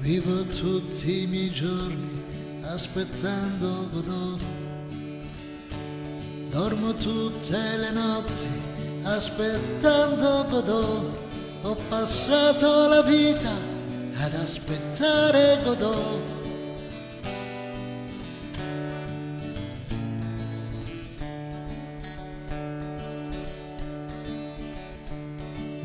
Vivo tutti i miei giorni aspettando Godot. Dormo tutte le notti aspettando Godot. Ho passato la vita ad aspettare Godot.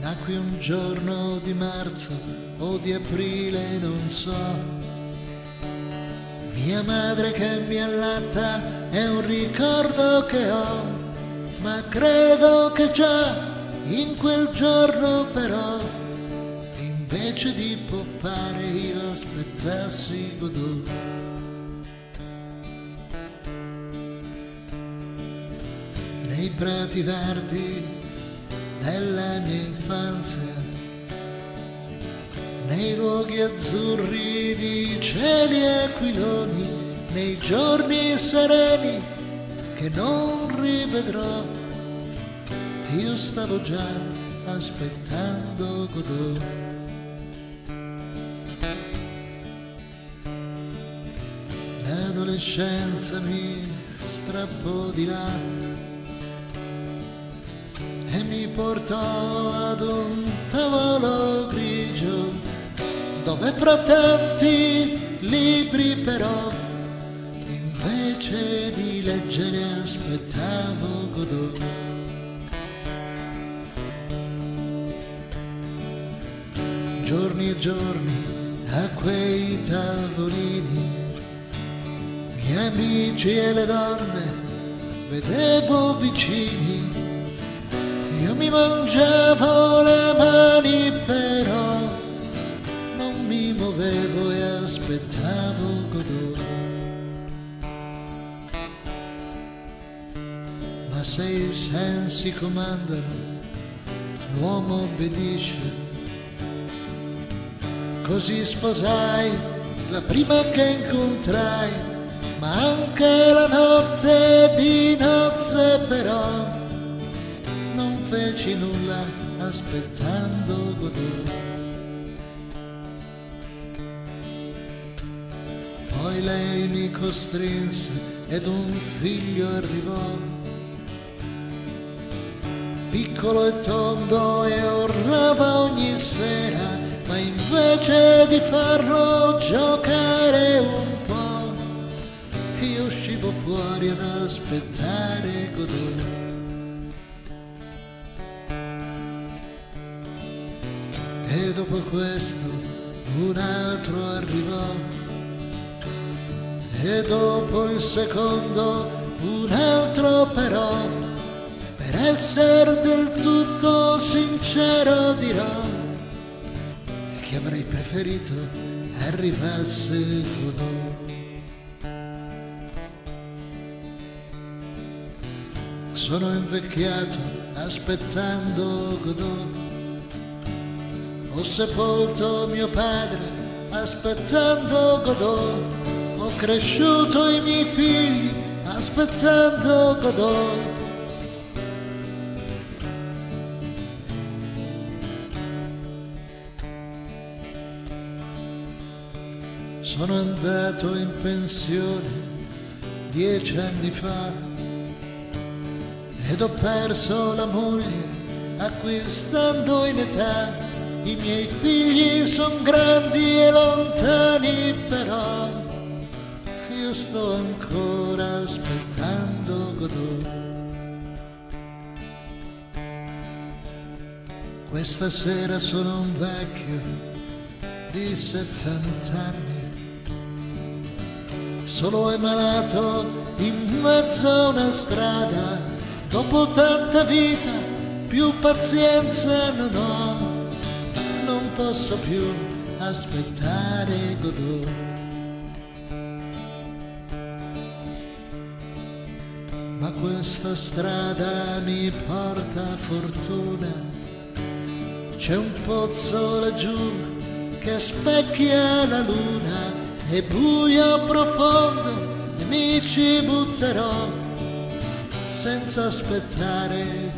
Nacqui un giorno di marzo o di aprile, non so. Mia madre che mi allatta è un ricordo che ho, ma credo che già in quel giorno però, invece di poppare io aspettassi Godot. Nei prati verdi della mia infanzia, nei luoghi azzurri di cieli e aquiloni, nei giorni sereni che non rivedrò, io stavo già aspettando Godot. L'adolescenza mi strappò di là e mi portò ad un tavolo grigio dove fra tanti libri però invece di leggere aspettavo Godot. Giorni e giorni a quei tavolini, miei amici e le donne vedevo vicini io mi mangiavo le mani però non mi muovevo e aspettavo Godot. Ma se i sensi comandano, l'uomo obbedisce. Così sposai la prima che incontrai, ma anche la notte feci nulla aspettando Godot. Poi lei mi costrinse ed un figlio arrivò, piccolo e tondo e urlava ogni sera, ma invece di farlo giocare un po', io uscivo fuori ad aspettare Godot. E dopo questo un altro arrivò. E dopo il secondo un altro però. Per essere del tutto sincero dirò che avrei preferito arrivasse Godot. Sono invecchiato aspettando Godot. Ho sepolto mio padre aspettando Godot, ho cresciuto i miei figli aspettando Godot. Sono andato in pensione dieci anni fa ed ho perso la moglie acquistando in età i miei figli sono grandi e lontani però io sto ancora aspettando Godot. Questa sera sono un vecchio di 70 anni, solo è malato in mezzo a una strada, dopo tanta vita più pazienza non ho posso più aspettare Godot. Ma questa strada mi porta fortuna, c'è un pozzo laggiù che specchia la luna, è buio profondo e mi ci butterò senza aspettare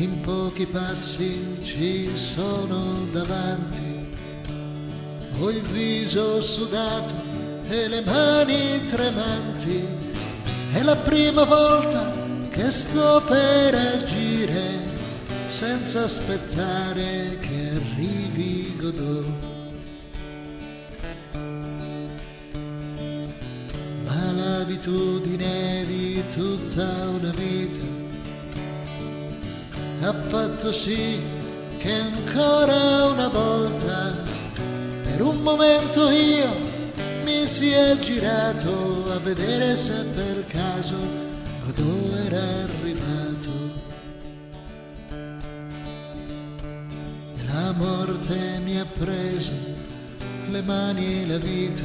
in pochi passi ci sono davanti. Ho il viso sudato e le mani tremanti. È la prima volta che sto per agire senza aspettare che arrivi Godot. Ma l'abitudine di tutta una vita ha fatto sì che ancora una volta per un momento io mi sia girato a vedere se per caso Godot era arrivato. E la morte mi ha preso le mani e la vita,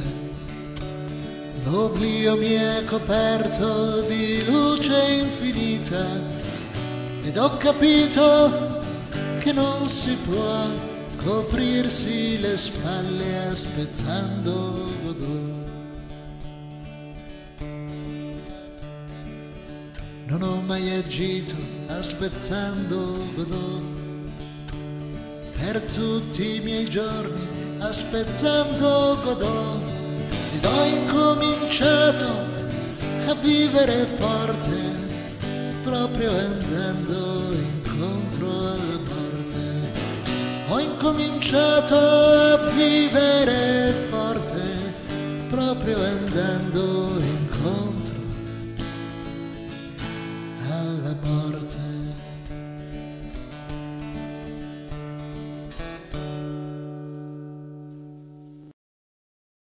l'oblio mi è coperto di luce infinita ed ho capito che non si può coprirsi le spalle aspettando Godot. Non ho mai agito aspettando Godot per tutti i miei giorni aspettando Godot ed ho incominciato a vivere forte proprio andando incontro alla morte. Ho incominciato a vivere forte proprio andando